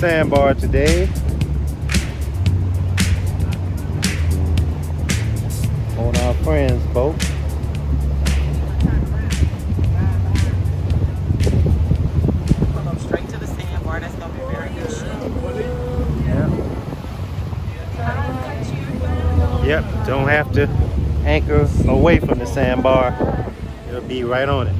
Headed to the sandbar today. On our friend's boat. We'll straight to the sandbar. That's gonna be very good. Yep, don't have to anchor away from the sandbar. It'll be right on it.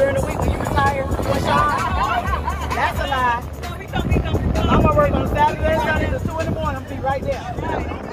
During the week when you retire? What's That's a lie. I'm gonna work on Saturday Sunday till two in the morning. I'm gonna be right there.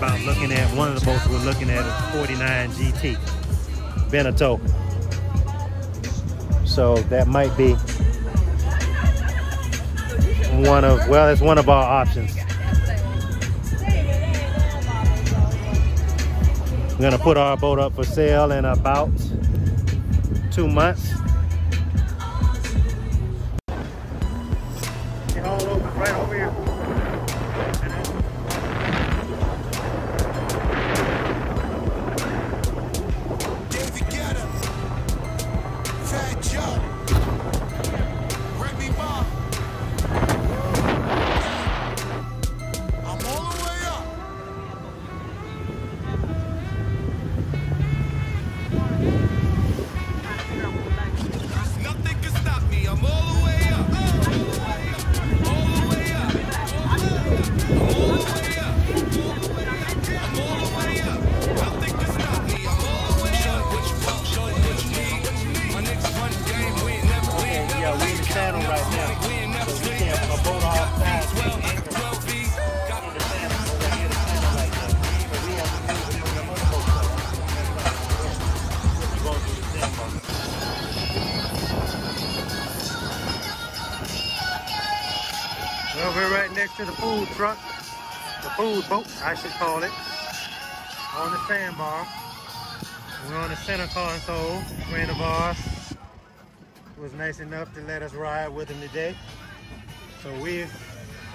About looking at. One of the boats we're looking at is 49 GT. Beneteau. So that might be one of, well, it's one of our options. We're gonna put our boat up for sale in about two months. Next to the food truck, the food boat, I should call it, on the sandbar. We're on the center console. Friend of ours was nice enough to let us ride with him today. So we're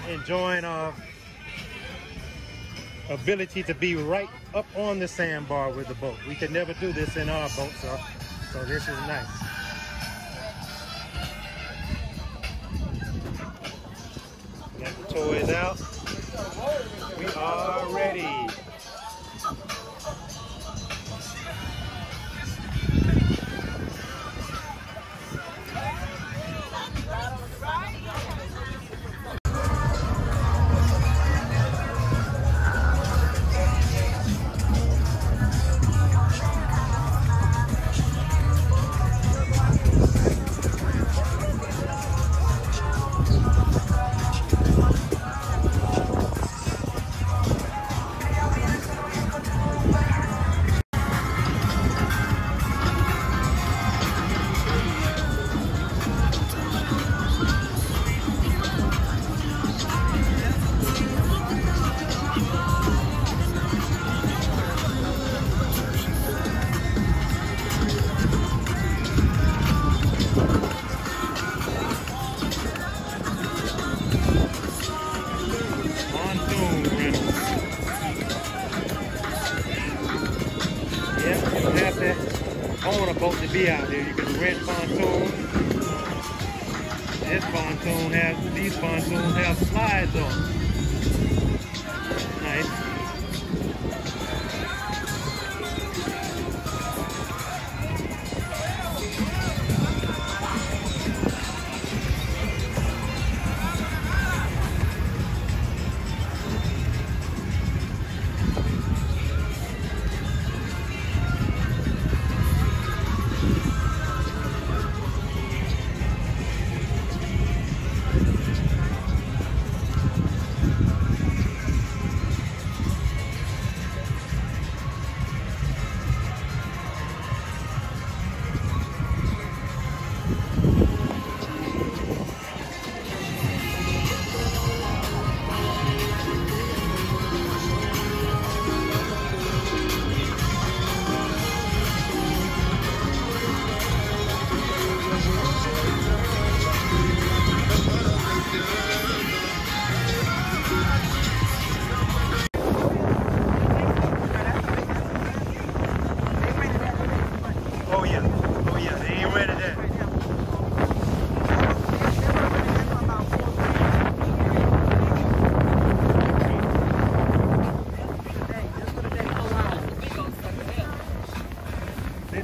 enjoying our ability to be right up on the sandbar with the boat. We could never do this in our boat, so, so this is nice. Got the toys out.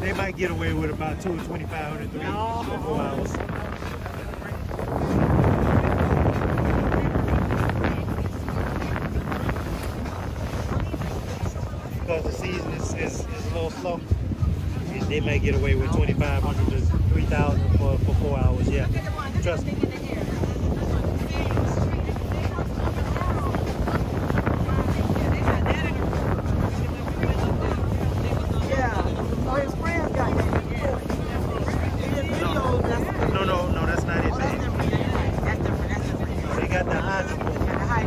They, might get away with about two or twenty-five hundred, three, or four hours. Because the season is, is, is a little slow. And they may get away with 2,500 to 3,000 for, for four hours. Yeah, trust me. Yeah. Oh, his friends got that. His videos, that's No, no, no, that's not it, Oh, that's baby. different. That's different. That's different. They got the hydrophone. And the height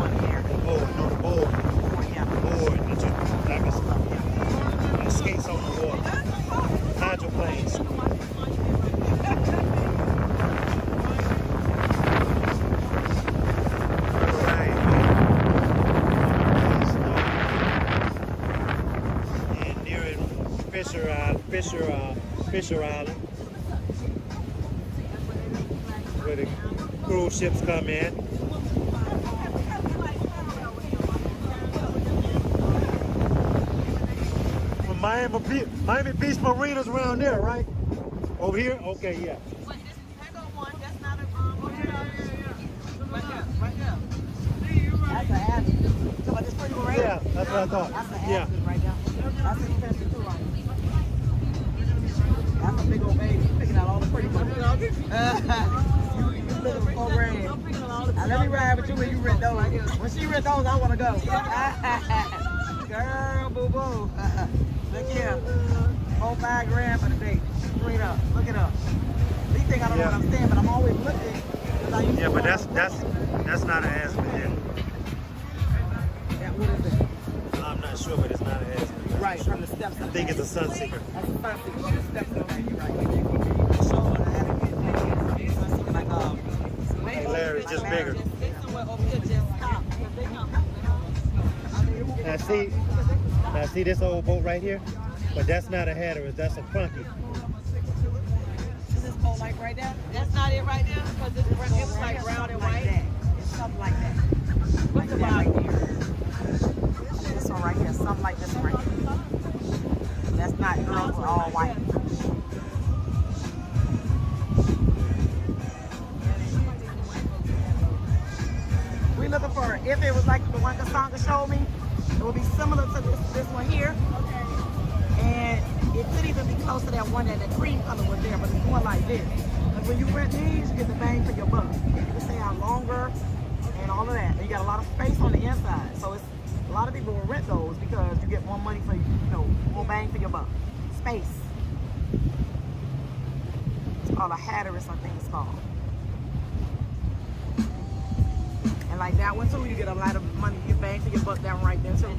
on here. board, no, the board. Oh, yeah. Board that you, like a, like skates on the water. Hydroplanes. Right. And near in Fisher Island, Fisher, uh, Fisher Island, where the cruise ships come in. From Miami, Be- Miami Beach Marinas around there, right? Over here? Okay, yeah. That's an Aspen. So this pretty one right Yeah, that's what I thought. That's an Yeah. Right there. That's an expensive too, right? That's a big old baby. Picking out all the pretty ones. You looking for grand. Now let me ride with you when you rent those. When she rent those, I want to go. Girl, boo boo. Look here. Whole five grand for the date. Straight up. Look it up. You think I don't know what I'm saying, but I'm always looking. 'cause I used Yeah, but that's that's that's not an Aspen yet. Yeah, what is it? I'm not sure, but it's not an Aspen. Right, from the steps. I think it's a Sunseeker. That's the first thing. From the steps over here, right? So, I had to get like, um, Hey, Larry, just bigger. Now see, now see this old boat right here? But that's not a Hatteras, that's a Funky. Is this pole like right there? That's not it right there, because it's, it was like brown and Like white. that. It's something like that. What's the that bottom? right here. This one right here, something like this one right here. That's not girls with all white. One Cassandra showed me, it would be similar to this this one here. And it could even be close to that one that the cream color was there, but it's more like this. Like when you rent these, you get the bang for your buck. You stay out longer and all of that. And you got a lot of space on the inside. So it's a lot of people will rent those because you get more money for you know, more bang for your buck. Space. It's called a Hatteras, I think it's called. Like that one too, you get a lot of money, you bang for your buck one right there too.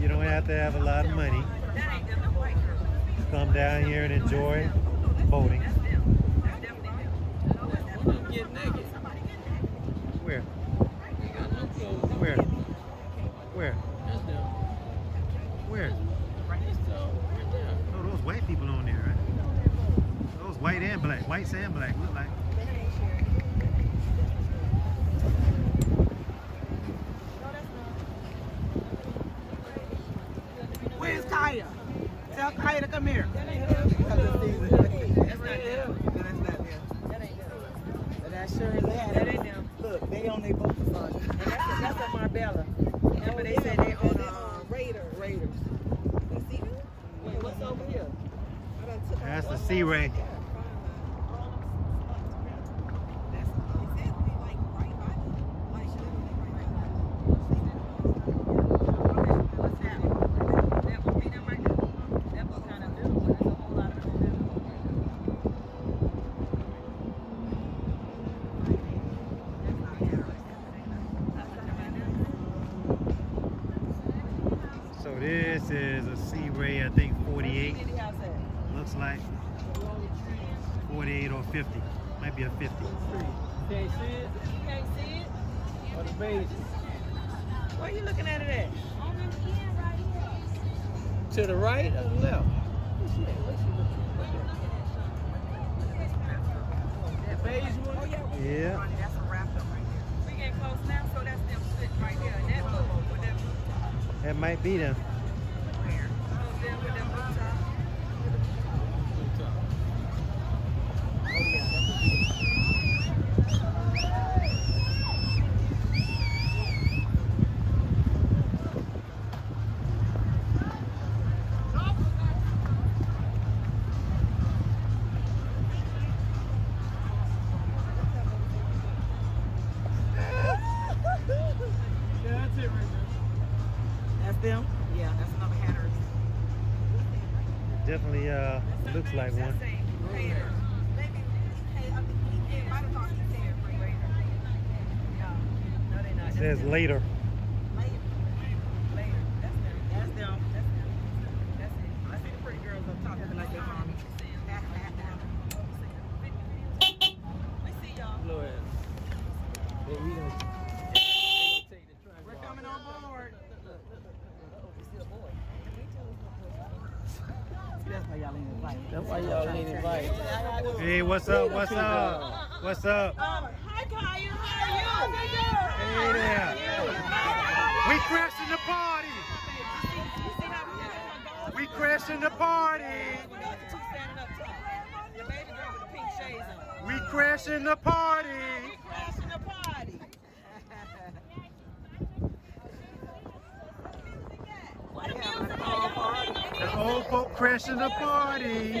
You don't have to have a lot of money come down here and enjoy boating. This is a Sea Ray, I think 48. Looks like 48 or 50. Might be a 50. Can't see it? Can't see it? What are you looking at it at? Right here. to the right or the left? That beige one? Oh, yeah. Yeah. That's a wrap up right there. We getting close now, so that's them sitting right there. That, blue, That might be them. like one. Hey, what's up? What's up? What's up? Hi, Kaya. How are you? Hey there. We crashing the party. We crashing the party. We crashing the party. The old folk crashing the party.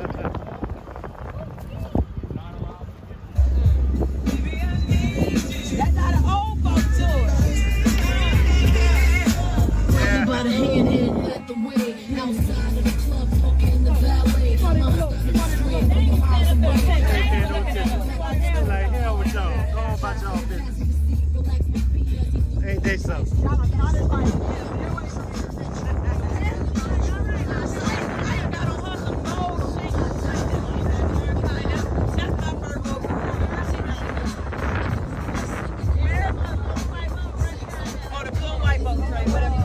boat, right? Whatever.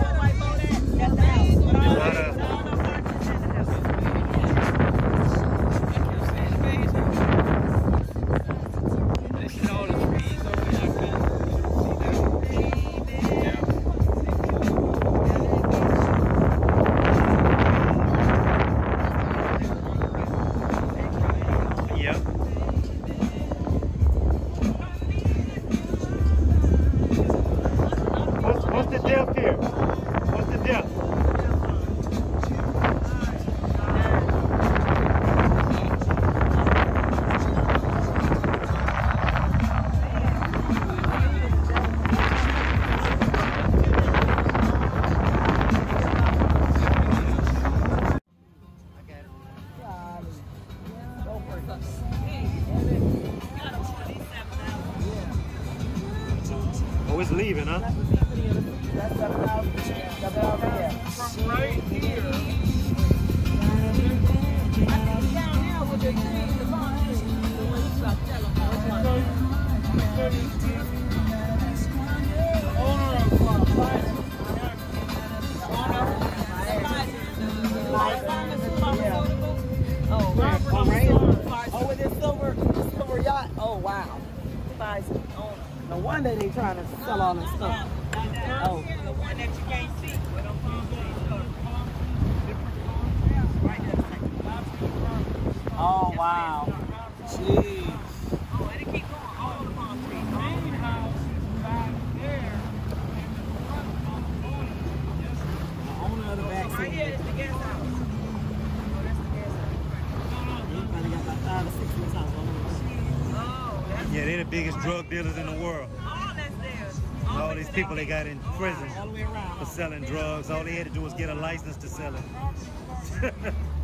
wonder they trying to sell all this stuff. Oh. Oh, wow. Jeez. dealers in the world. All that's there. All, all these people they got in prison for selling drugs. All they had to do was get a license to sell it.